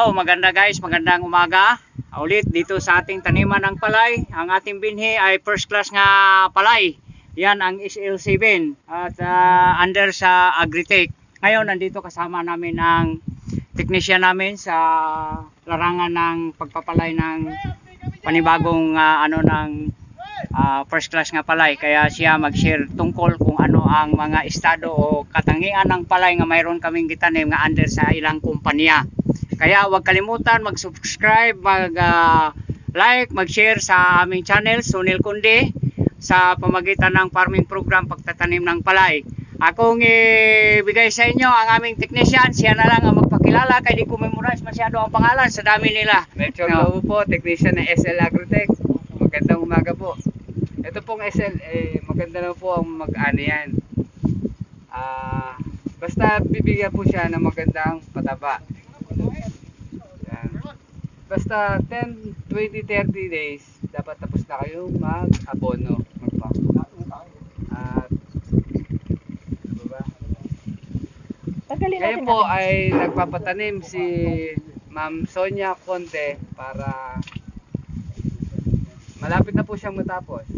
Hello, maganda guys, magandang umaga. Ulit dito sa ating taniman ng palay. Ang ating binhi ay first class nga palay. Yan ang SL7 at ah, under sa Agritech. Ngayon nandito kasama namin ang technician namin sa larangan ng pagpapalay ng panibagong ah, ano ng ah, first class nga palay kaya siya mag-share tungkol kung ano ang mga estado o katangian ng palay nga mayroon kaming gitanim nga under sa ilang kumpanya. Kaya huwag kalimutan mag-subscribe, mag-like, mag-share sa aming channel, Sunil Kundi, sa pamagitan ng farming program pagtatanim ng palay. Akong ibigay sa inyo ang aming technician, siya na lang ang magpakilala kaya di ko memorize masyado ang pangalan sa dami nila. Medyo No. no. po, technician ng SL Agrotech. Magandang umaga po. Ito pong SL, eh, maganda na po ang mag-ano yan. Ah, basta bibigyan po siya ng magandang pataba. Basta 10, 20, 30 days, dapat tapos na kayong mag-abono. Magpa. At, ano ba? Natin po ay nagpapatanim si Ma'am Sonia Conte para malapit na po siyang matapos.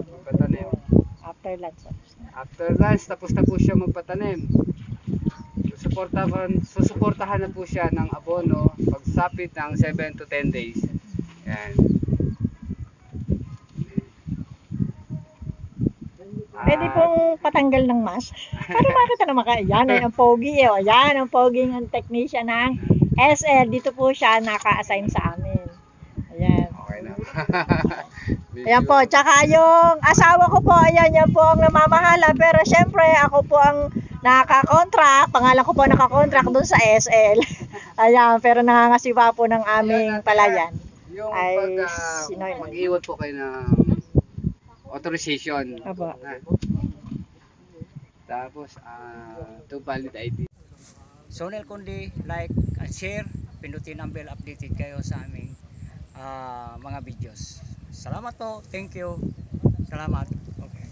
Magpatanim. After lunch. After lunch, tapos na po siya magpatanim. Susuportahan, susuportahan na po siya ng abono pagsapit ng 7 to 10 days. Yan. Pwede Ah, pong patanggal ng mask. Para makita naman kayo. Yan ay ang pogi. Oh. Yan ang pogi ng technician ng SL. Dito po siya naka-assign sa amin. Ayan. Okay na. Ayan po. Tsaka yung asawa ko po. Ayan, yan po ang namamahala. Pero syempre, ako po ang naka-contract. Pangalan ko po naka-contract doon sa SL. Ayan. Pero nangangasiwa po ng aming palayan. Yung Ay, pag, ah, sino yun? mag-iwan po kayo ng authorization. Aba. Ah. Tapos, ah, to valid ID. Sonel Kundi, like and share, pindutin ang bell updated kayo sa aming ah, mga videos. Salamat po, thank you. Salamat. Okay.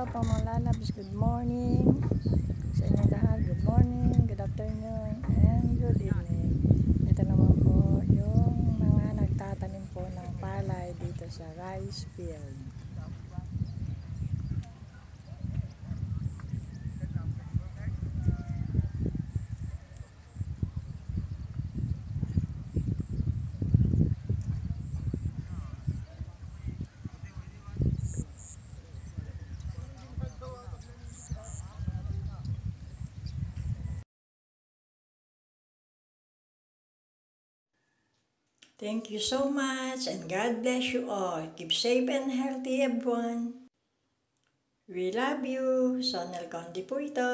Hello po mga lalabs, good morning sa inyo lahat, good morning, good afternoon, and good evening. Ito naman po yung mga nagtatanim po ng palay dito sa rice field. Thank you so much and God bless you all. Keep safe and healthy everyone. We love you. Sonel Condi po ito.